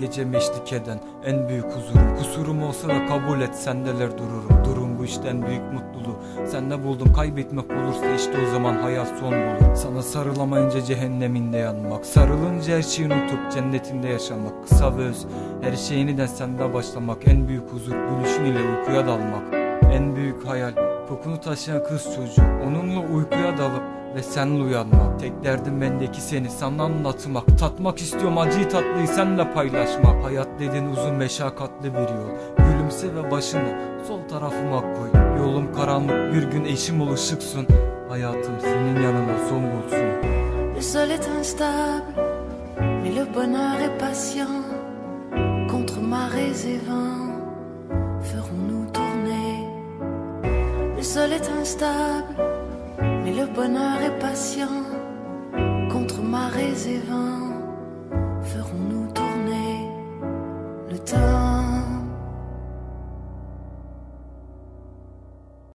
geceme eşlik eden en büyük huzurum. Kusurum olsa da kabul et sendeler dururum. Durum bu işten büyük mutluluğu. Sende buldum kaybetmek olursa işte o zaman hayat son bulur. Sana sarılamayınca cehenneminde yanmak Sarılınca her şeyi unutup cennetinde yaşamak. Kısa ve öz her şey yeniden sende başlamak En büyük huzur gülüşün ile uykuya dalmak büyük hayal. Kokunu taşıyan kız çocuğu Onunla uykuya dalıp ve senle uyanmak. Tek derdim bendeki seni sana anlatmak. Tatmak istiyorum acıyı tatlıyı senle paylaşmak. Hayat dediğin uzun meşakkatli bir yol. Gülümse ve başını sol tarafıma koy. Yolum karanlık bir gün eşim ol ışıksın Hayatım senin yanına son bulsun. Le sol est instable, mais le bonheur est patient. Le sol est instable, mais le bonheur est patient. Contre marées et vents,